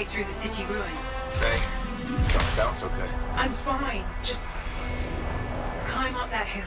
way through the city ruins. Hey, don't sound so good. I'm fine. Just climb up that hill.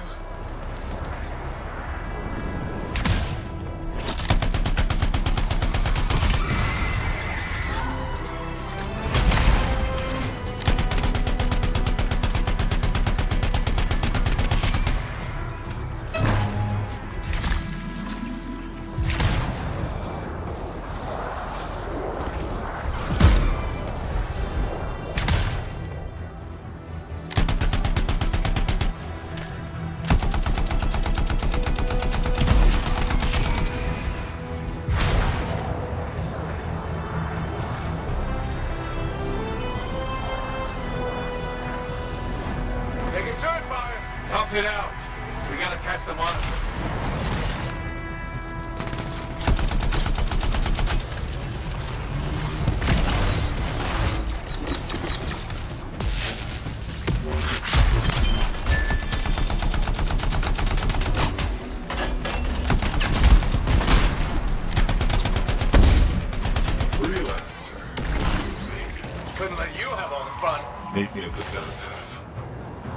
The cenotaph.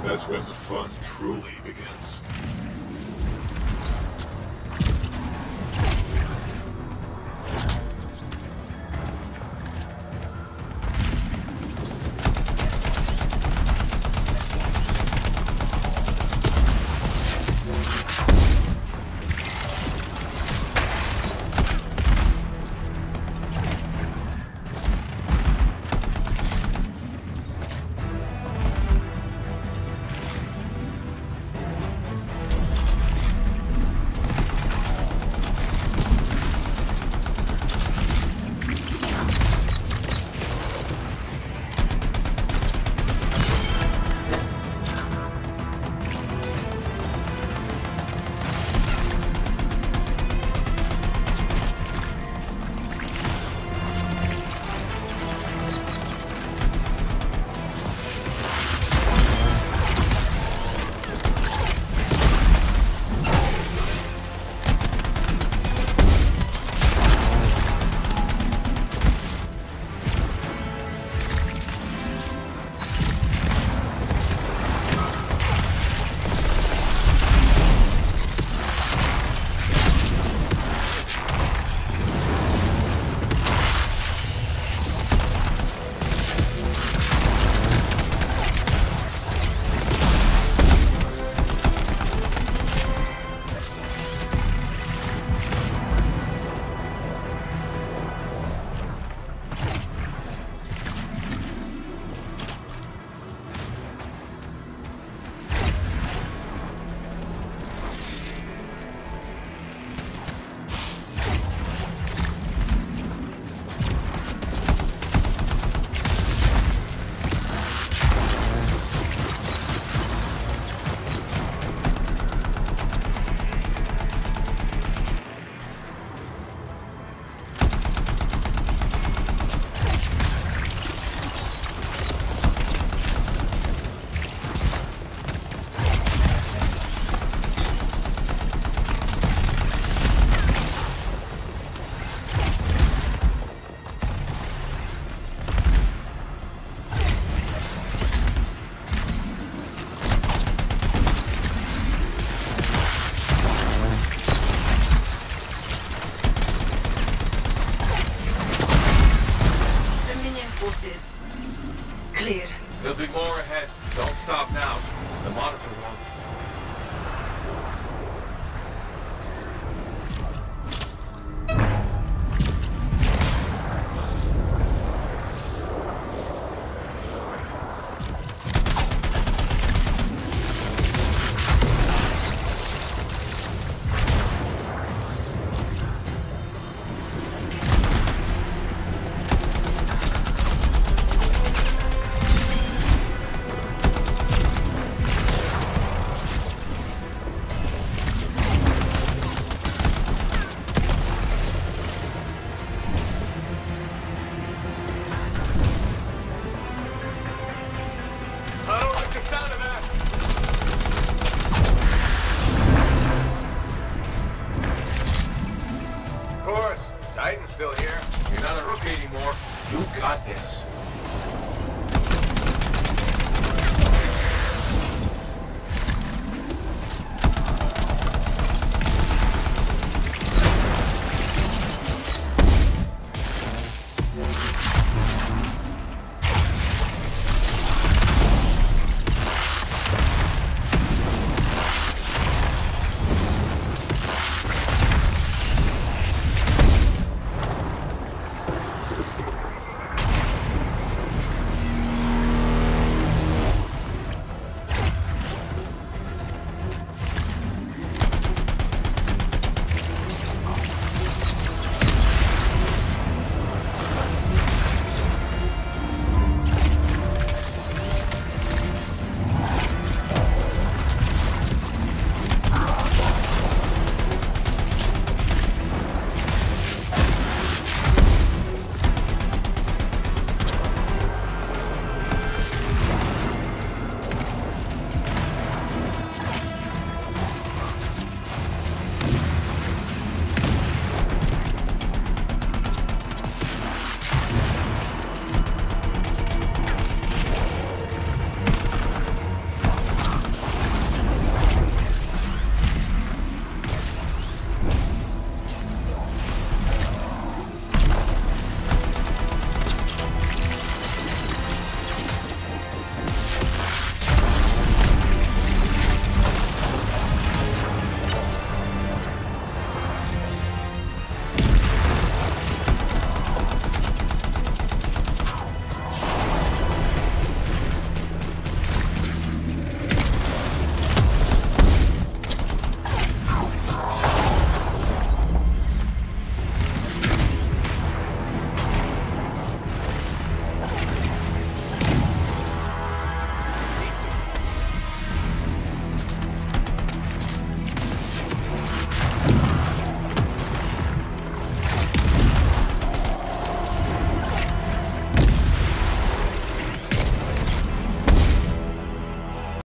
That's when the fun truly begins. Cleared. There'll be more ahead.